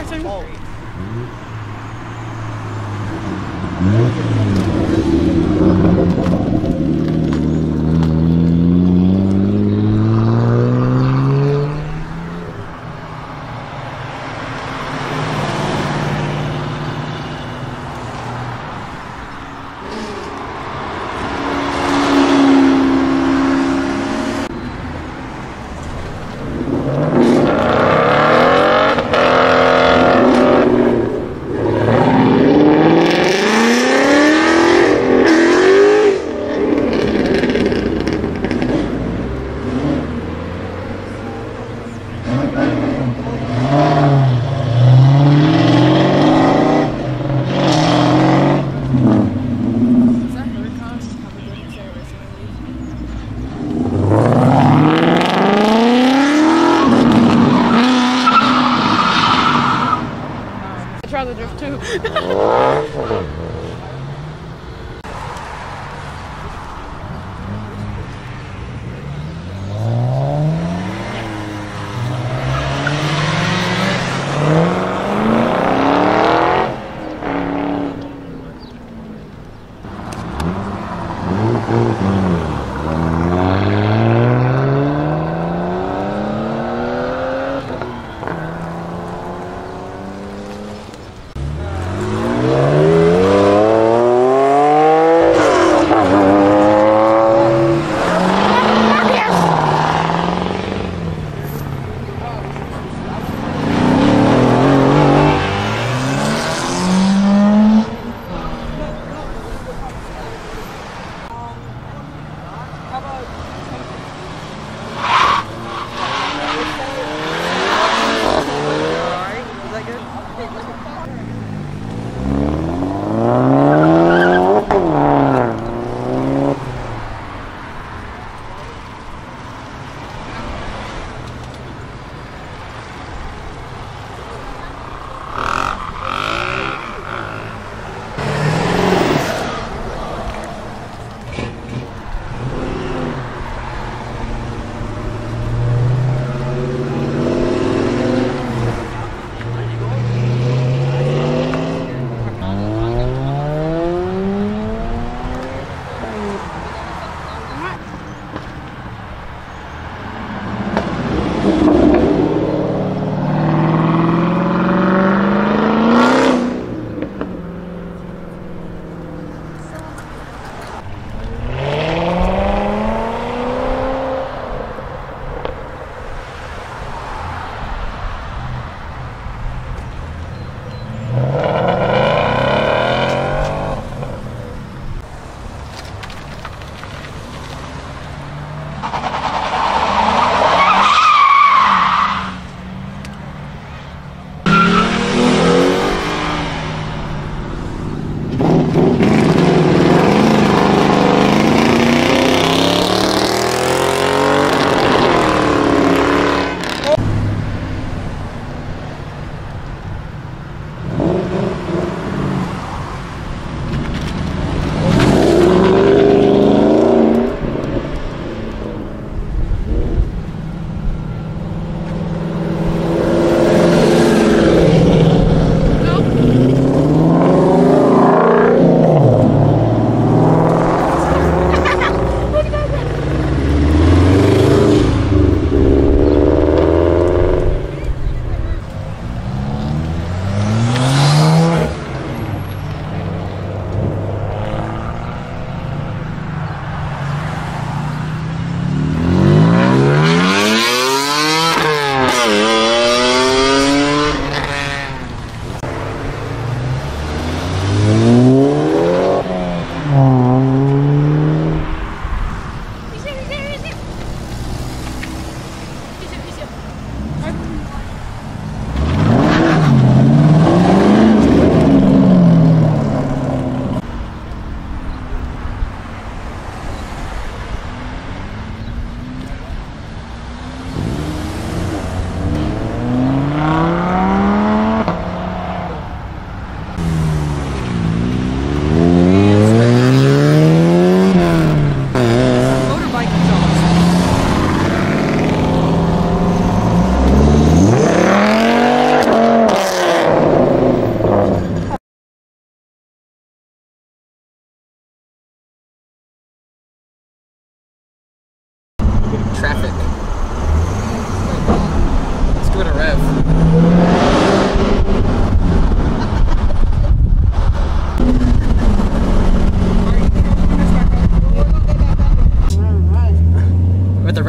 Jackson? Oh. Mm-hmm.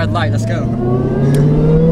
red light. Let's go.